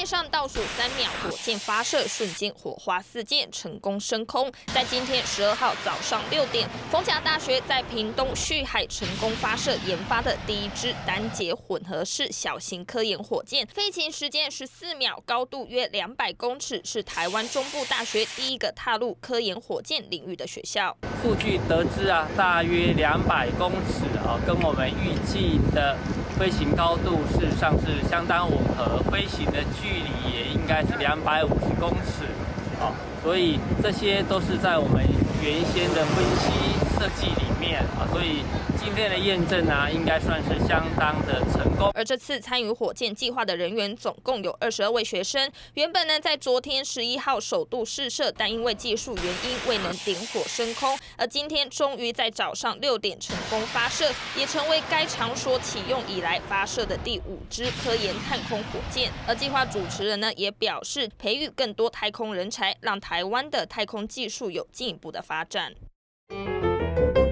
面上倒数三秒，火箭发射瞬间火花四溅，成功升空。在今天十二号早上六点，逢甲大学在屏东旭海成功发射研发的第一支单节混合式小型科研火箭，飞行时间十四秒，高度约两百公尺，是台湾中部大学第一个踏入科研火箭领域的学校。数据得知啊，大约两百公尺啊，跟我们预计的飞行高度事实上是相当吻合，飞行的距离也应该是两百五十公尺。啊，所以这些都是在我们原先的分析。设计里面啊，所以。今天的验证啊，应该算是相当的成功。而这次参与火箭计划的人员总共有二十二位学生。原本呢，在昨天十一号首度试射，但因为技术原因未能点火升空。而今天终于在早上六点成功发射，也成为该场所启用以来发射的第五支科研探空火箭。而计划主持人呢，也表示培育更多太空人才，让台湾的太空技术有进一步的发展。Thank you.